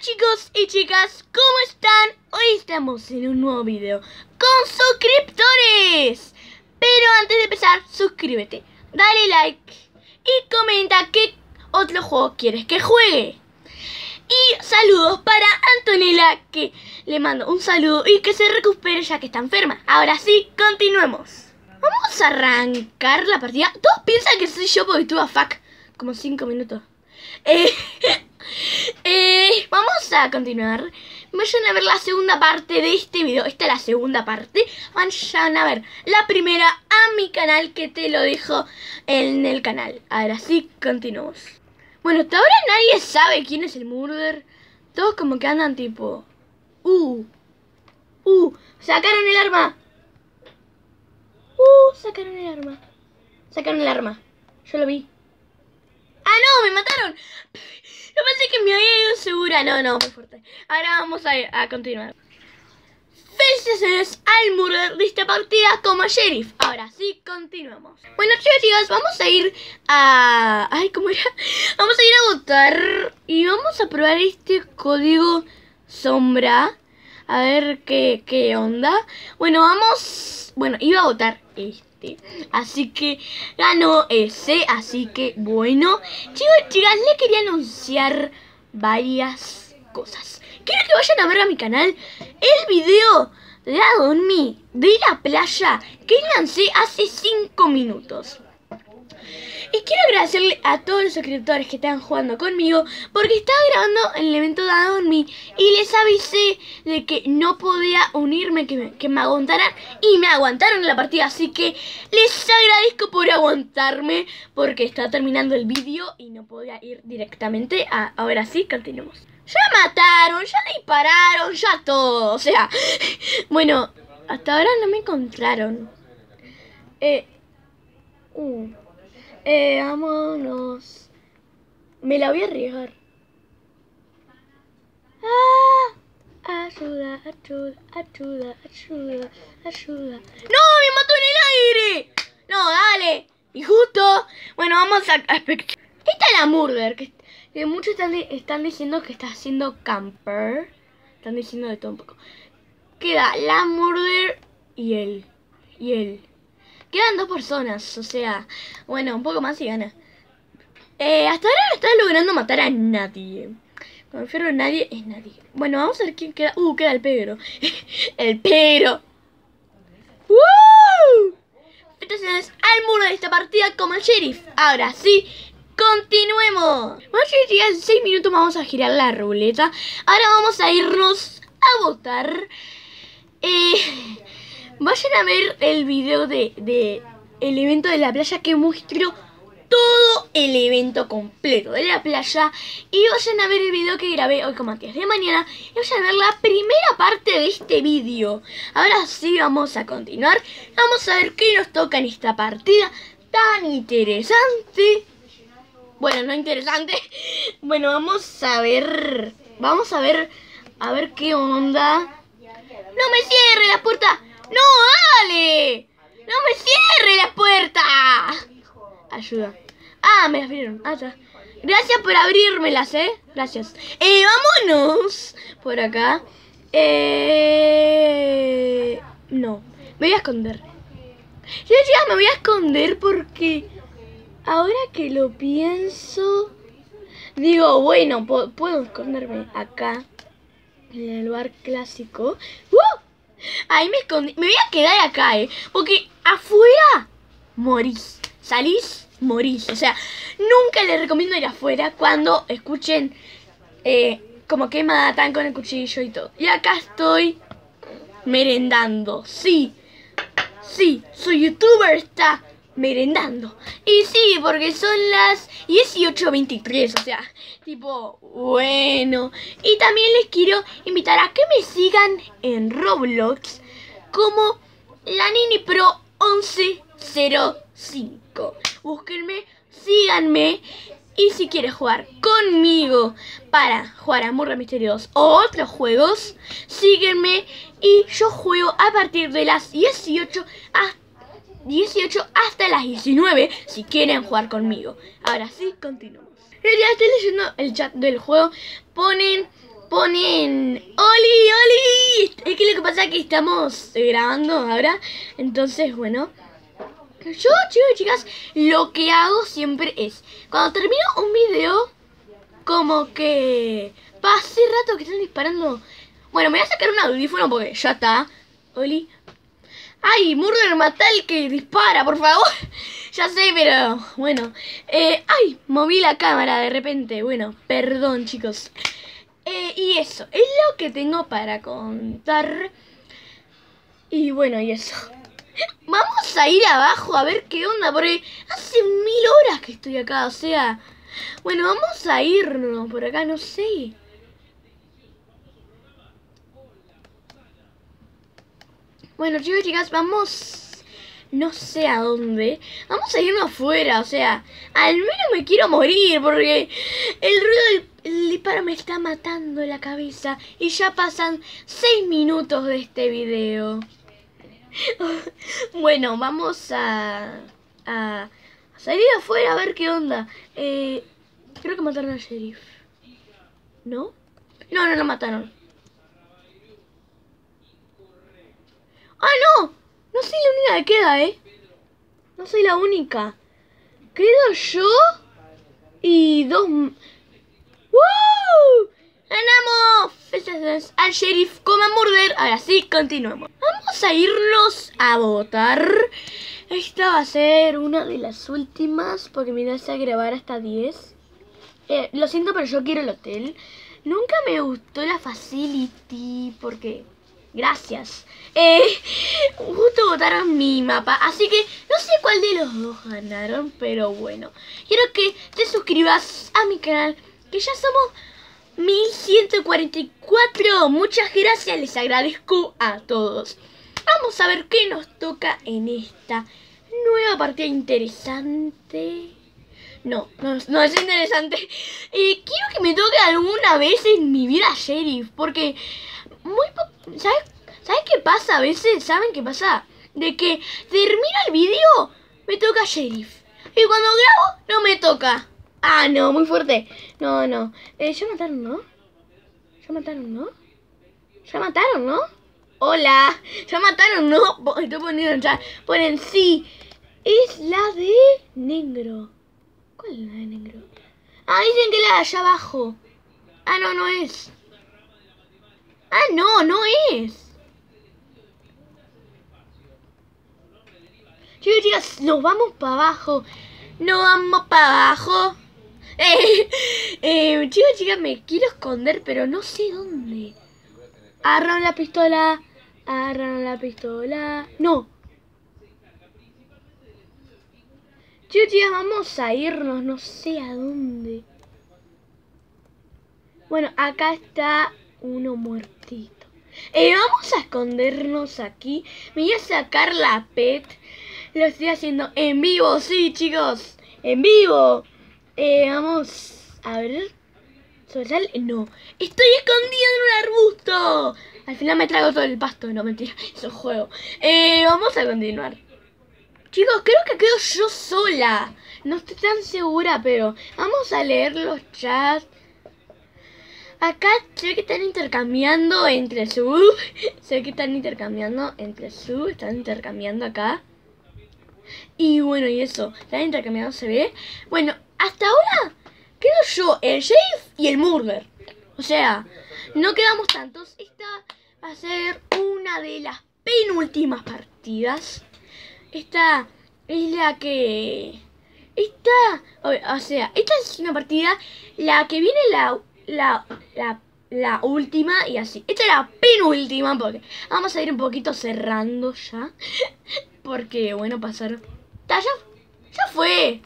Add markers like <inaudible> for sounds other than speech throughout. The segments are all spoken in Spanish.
chicos y chicas, ¿cómo están? Hoy estamos en un nuevo video con suscriptores. Pero antes de empezar, suscríbete, dale like y comenta qué otro juego quieres que juegue. Y saludos para Antonella, que le mando un saludo y que se recupere ya que está enferma. Ahora sí, continuemos. Vamos a arrancar la partida. Todos piensan que soy yo porque estuve a fuck como 5 minutos. Eh, <laughs> eh, vamos a continuar. Vayan a ver la segunda parte de este video. Esta es la segunda parte. Vayan a ver la primera a mi canal que te lo dejo en el canal. Ahora sí, continuamos. Bueno, hasta ahora nadie sabe quién es el murder. Todos como que andan tipo... Uh. Uh. Sacaron el arma. Uh, sacaron el arma. Sacaron el arma. Yo lo vi. ¡Ah, no! ¡Me mataron! Yo pensé que me había ido segura. No, no, muy fuerte. Ahora vamos a, a continuar. Felicitaciones al murder de esta partida como sheriff. Ahora sí, continuamos. Bueno, chicos, chicas, vamos a ir a... Ay, ¿cómo era? Vamos a ir a votar y vamos a probar este código sombra. A ver qué, qué onda. Bueno, vamos... Bueno, iba a votar este. Así que ganó ese. Así que bueno. Chicos chicas, le quería anunciar varias cosas. Quiero que vayan a ver a mi canal el video de Adonmi de la playa que lancé hace 5 minutos. Y quiero agradecerle a todos los suscriptores que están jugando conmigo porque estaba grabando el evento de Adonmi y les avisé de que no podía unirme, que me, que aguantaran y me aguantaron la partida. Así que les agradezco por aguantarme porque está terminando el vídeo y no podía ir directamente a... Ahora sí, continuemos. Ya mataron, ya dispararon, ya todo. O sea, <laughs> bueno, hasta ahora no me encontraron. Eh... Uh. Eh, vámonos. Me la voy a arriesgar. Ah, ayuda, ayuda, ayuda, ayuda, ayuda. ¡No! ¡Me mató en el aire! No, dale. Y justo. Bueno, vamos a. Esta es la Murder. Que, que muchos están, están diciendo que está haciendo camper. Están diciendo de todo un poco. Queda la Murder y él. Y él. Quedan dos personas, o sea, bueno, un poco más y gana. Eh, hasta ahora no está logrando matar a nadie. Cuando nadie, es nadie. Bueno, vamos a ver quién queda. Uh, queda el Pedro. <laughs> el Pedro. ¡Woo! Entonces, al muro de esta partida como el sheriff. Ahora sí, continuemos. Bueno, en 6 minutos vamos a girar la ruleta. Ahora vamos a irnos a votar. Eh... Vayan a ver el video de, de, el evento de la playa que muestro todo el evento completo de la playa. Y vayan a ver el video que grabé hoy con Matías de mañana. Y vayan a ver la primera parte de este video. Ahora sí vamos a continuar. Vamos a ver qué nos toca en esta partida tan interesante. Bueno, no interesante. <laughs> Bueno, vamos a ver. Vamos a ver. A ver qué onda. No me cierre la puerta. ¡No, dale! ¡No me cierre la puerta! Ayuda. Ah, me las abrieron. Ah. Gracias por abrírmelas, ¿eh? Gracias. Eh, vámonos. Por acá. Eh... No. Me voy a esconder. Yo ya me voy a esconder porque... Ahora que lo pienso... Digo, bueno, puedo esconderme acá. En el lugar clásico. Ahí me escondí. Me voy a quedar acá, ¿eh? Porque afuera morís. Salís, morís. O sea, nunca les recomiendo ir afuera cuando escuchen eh, como que matan con el cuchillo y todo. Y acá estoy merendando. Sí, sí, soy youtuber, está merendando. Y sí, porque son las 18.23, o sea, tipo, bueno. Y también les quiero invitar a que me sigan en Roblox como la Nini Pro 1105. Búsquenme, síganme. Y si quieres jugar conmigo para jugar a Murra Misterios o otros juegos, sígueme y yo juego a partir de las 18 hasta 18 hasta las 19 si quieren jugar conmigo. Ahora sí, continuamos. Ya estoy leyendo el chat del juego. Ponen ponen Oli, Oli. Es que lo que pasa es que estamos grabando ahora. Entonces, bueno. Yo, chicos y chicas, lo que hago siempre es, cuando termino un video, como que hace rato que están disparando. Bueno, me voy a sacar un audífono porque ya está. Oli. Ay, Murder Matal que dispara, por favor. <laughs> ya sé, pero bueno. Eh, ay, moví la cámara de repente. Bueno, perdón, chicos. Eh, y eso, es lo que tengo para contar. Y bueno, y eso. <laughs> Vamos a ir abajo a ver qué onda, porque hace mil horas que estoy acá, o sea... Bueno, vamos a irnos por acá, no sé. Bueno, chicos y chicas, vamos... No sé a dónde. Vamos a irnos afuera, o sea... Al menos me quiero morir, porque... El ruido del disparo me está matando la cabeza. Y ya pasan 6 minutos de este video. <laughs> bueno, vamos a, a, salir afuera a ver qué onda. Eh, creo que mataron al sheriff. ¿No? No, no lo mataron. ¡Ah, no! No soy la única que queda, ¿eh? No soy la única. Quedo yo y dos... ¡Woo! ¡Ganamos! Al sheriff coma murder. Ahora sí, continuemos. Vamos a irnos a votar. Esta va a ser una de las últimas porque me a grabar hasta 10. Eh, lo siento, pero yo quiero el hotel. Nunca me gustó la facility porque... Gracias. Eh, justo votaron mi mapa, así que no sé cuál de los dos ganaron, pero bueno. Quiero que te suscribas a mi canal, que ya somos 1144. Muchas gracias, les agradezco a todos. Vamos a ver qué nos toca en esta nueva partida interesante. No, no, no es interesante. Y quiero que me toque alguna vez en mi vida sheriff. Porque muy ¿Sabes? ¿Sabes qué pasa a veces? ¿Saben qué pasa? De que termina el video, me toca sheriff. Y cuando grabo, no me toca. Ah, no, muy fuerte. No, no. Eh, ya mataron, ¿no? Ya mataron, ¿no? Ya mataron, ¿no? Hola. Ya mataron, ¿no? Estoy poniendo ya. Ponen sí. Es la de negro. ¿Cuál es la de negro? Ah, dicen que la de allá abajo. Ah, no, no es. Ah, no, no es. Chicos, chicas, nos vamos para abajo. Nos vamos para abajo. <laughs> Eh, eh, chicos, chicas, me quiero esconder, pero no sé dónde. Agarraron la pistola. Agarraron la pistola. No. Chicos, chicas, vamos a irnos. No sé a dónde. Bueno, acá está uno muertito. Eh, vamos a escondernos aquí. Me voy a sacar la pet. Lo estoy haciendo en vivo, sí, chicos. En vivo. Eh, vamos a ver. ¿Sobresal? No. Estoy escondido en un arbusto. Al final me trago todo el pasto. No, mentira. <laughs> Es juego. Eh, vamos a continuar. Chicos, creo que quedo yo sola. No estoy tan segura, pero vamos a leer los chats. Acá sé que están intercambiando entre su. <laughs> sé que están intercambiando entre su. Están intercambiando acá. Y bueno, y eso. Están intercambiando, se ve. Bueno, hasta ahora quedo yo, el Sheriff y el Murder. O sea, no quedamos tantos. Esta va a ser una de las penúltimas partidas. Esta es la que... Esta, o sea, esta es una partida, la que viene la la, la, la última y así. Esta es la penúltima porque vamos a ir un poquito cerrando ya. <laughs> Porque, bueno, pasar... Ya, ya fue.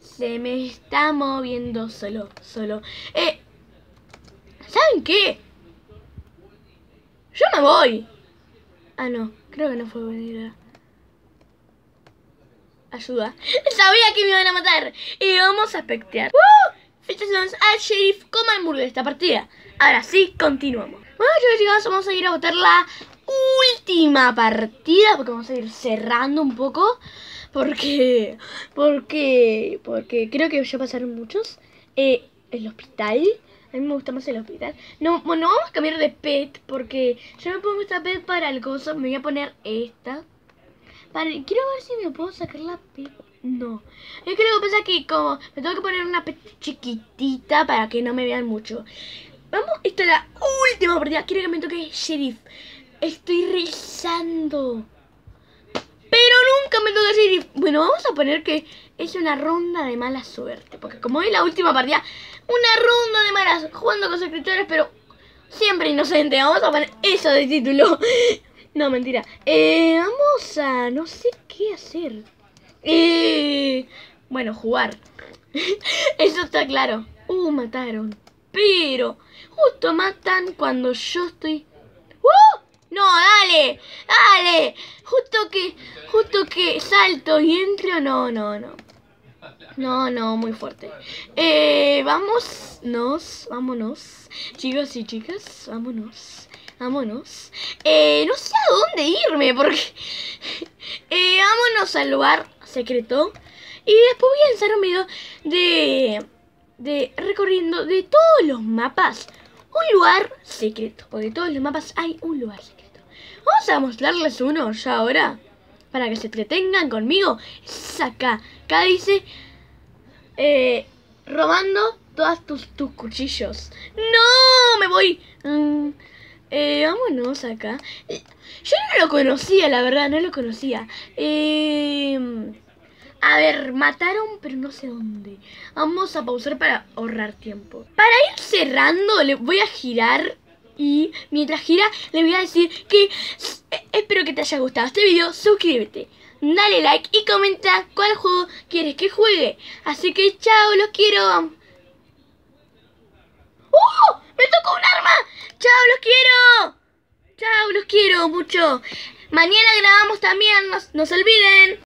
Se me está moviendo solo, solo. Eh, ¿Saben qué? Yo me voy. Ah, no, creo que no fue buena idea. Ayuda. <laughs> Sabía que me iban a matar. Y vamos a espectear. ¡Uh! Felicitaciones al sheriff muro de esta partida. Ahora sí, continuamos. Bueno, chicos, vamos a ir a votar la última partida. Porque vamos a ir cerrando un poco. Porque, porque, porque creo que ya pasaron muchos. Eh, el hospital. A mí me gusta más el hospital. No, bueno, vamos a cambiar de pet porque yo me pongo esta pet para el coso. Me voy a poner esta. Para, quiero ver si me puedo sacar la pet. No. Que lo que pasa que como me tengo que poner una pet chiquitita para que no me vean mucho. Vamos, esta es la última partida. Quiero que me toque sheriff. Estoy rezando. Pero nunca me toca sheriff. Bueno, vamos a poner que es una ronda de mala suerte. Porque como es la última partida, una ronda de malas jugando con suscriptores, pero siempre inocente. Vamos a poner eso de título. No, mentira. Eh, vamos a... no sé qué hacer. Eh, bueno, jugar. <laughs> Eso está claro. Uh, mataron. Pero justo matan cuando yo estoy... ¡Uh! No, dale, dale. Justo que, justo que salto y entro. No, no, no. No, no, muy fuerte. Eh, vamos, nos, vámonos. Chicos y chicas, vámonos. Vámonos. Eh, no sé a dónde irme porque... <laughs> Eh, vámonos al lugar secreto. Y después voy a lanzar un video de... De recorriendo de todos los mapas. Un lugar secreto. Porque de todos los mapas hay un lugar secreto. Vamos a mostrarles uno ya ahora. Para que se entretengan conmigo. Es acá. Acá dice... Eh, robando todos tus, tus cuchillos. ¡No! Me voy. Mm, eh, vámonos acá. Eh, yo no lo conocía, la verdad, no lo conocía. Eh, a ver, mataron, pero no sé dónde. Vamos a pausar para ahorrar tiempo. Para ir cerrando, le voy a girar. Y mientras gira, le voy a decir que eh, espero que te haya gustado este video. Suscríbete, dale like y comenta cuál juego quieres que juegue. Así que chao, los quiero. ¡Oh! ¡Me tocó un arma! ¡Chao, los quiero! ¡Chao, los quiero mucho! Mañana grabamos también, no, se olviden.